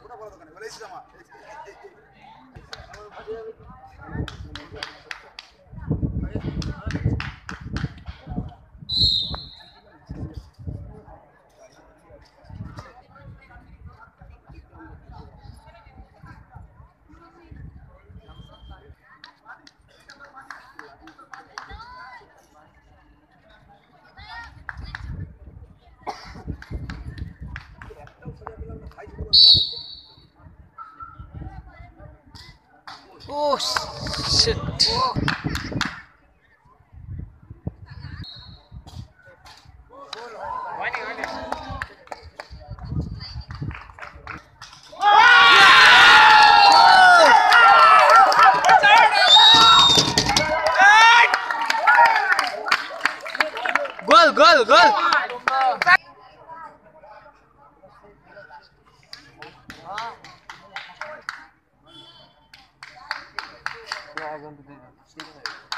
கூட போகிறதுக்கான விளைச்சிட்டமா Oh shit. Goal, goal, goal. All under the.